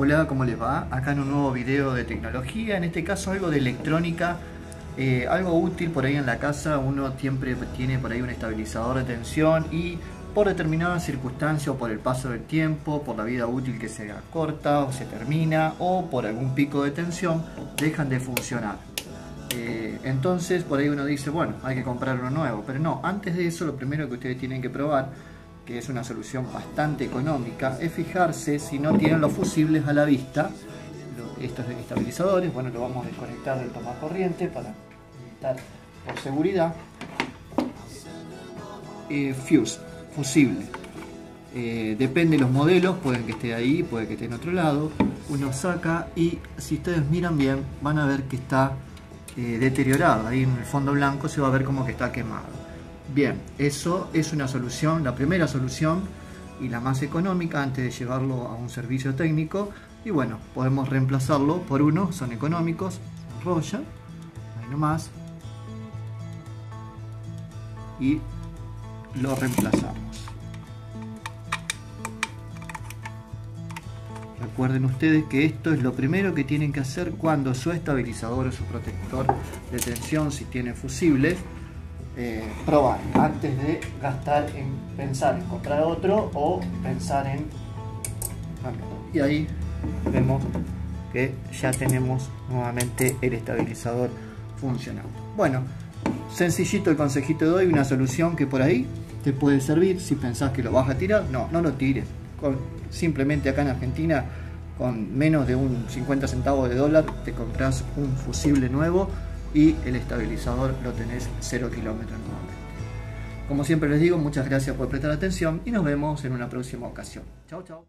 Hola, ¿cómo les va? Acá en un nuevo video de tecnología, en este caso algo de electrónica, eh, algo útil por ahí en la casa, uno siempre tiene por ahí un estabilizador de tensión y por determinadas circunstancias o por el paso del tiempo, por la vida útil que se acorta o se termina o por algún pico de tensión, dejan de funcionar. Eh, entonces por ahí uno dice, bueno, hay que comprar uno nuevo, pero no, antes de eso lo primero que ustedes tienen que probar que es una solución bastante económica, es fijarse si no tienen los fusibles a la vista, estos estabilizadores, bueno, lo vamos a desconectar del toma corriente para evitar por seguridad. Eh, fuse, fusible. Eh, depende de los modelos, pueden que esté ahí, puede que esté en otro lado. Uno saca y si ustedes miran bien, van a ver que está eh, deteriorado. Ahí en el fondo blanco se va a ver como que está quemado. Bien, eso es una solución, la primera solución y la más económica antes de llevarlo a un servicio técnico. Y bueno, podemos reemplazarlo por uno, son económicos, Roya, ahí nomás. Y lo reemplazamos. Recuerden ustedes que esto es lo primero que tienen que hacer cuando su estabilizador o su protector de tensión, si tiene fusibles, eh, probar antes de gastar en pensar en comprar otro o pensar en y ahí vemos que ya tenemos nuevamente el estabilizador funcionando. Bueno sencillito el consejito de hoy una solución que por ahí te puede servir si pensás que lo vas a tirar. No no lo tires. Simplemente acá en Argentina con menos de un 50 centavos de dólar te compras un fusible nuevo y el estabilizador lo tenés 0 kilómetros nuevamente. Como siempre les digo, muchas gracias por prestar atención y nos vemos en una próxima ocasión. Chao, chao.